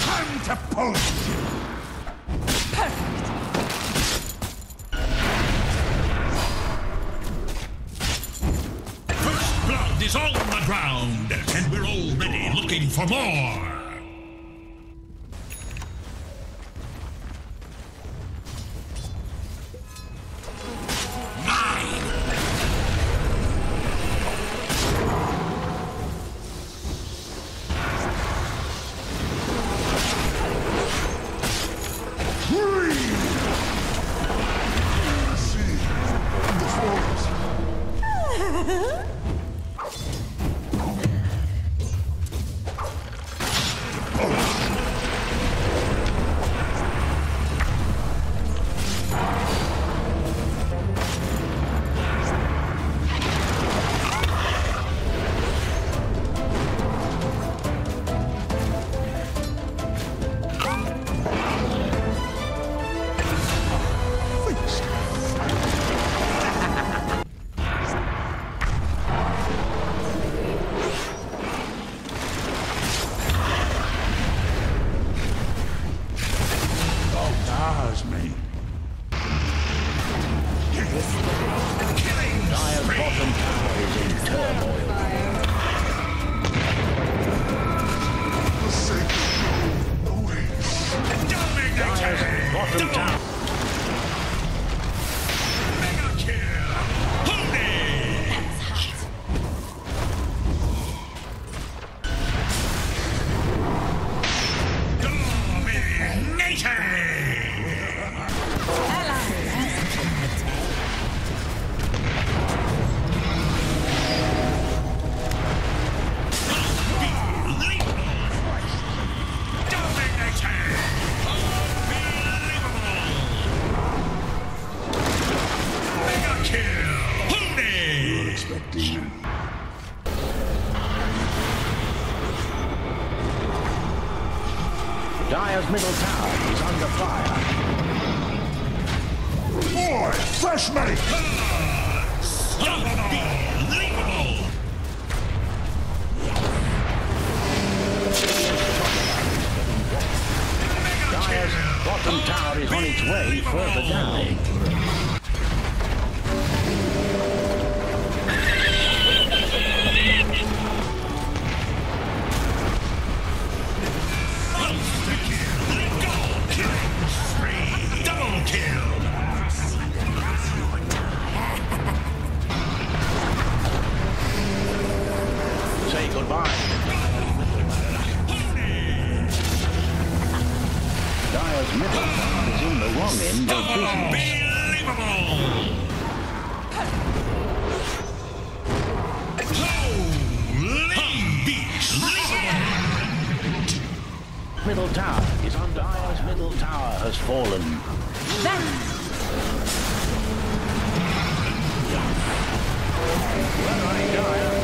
Time to push! First blood is on the ground, and we're already looking for more. Outdoes me. Dire's bottom tower is in turmoil. The sacred show awaits. Dire's bottom tower. Dire's middle tower is under fire. Boy, fresh meat! Unbelievable! Dire's bottom tower is on its way further down. Goodbye. Middle tower is in the wrong end of business. Holy! Unbelievable! Middle tower is under Dire's middle tower has fallen. Well, I, Dire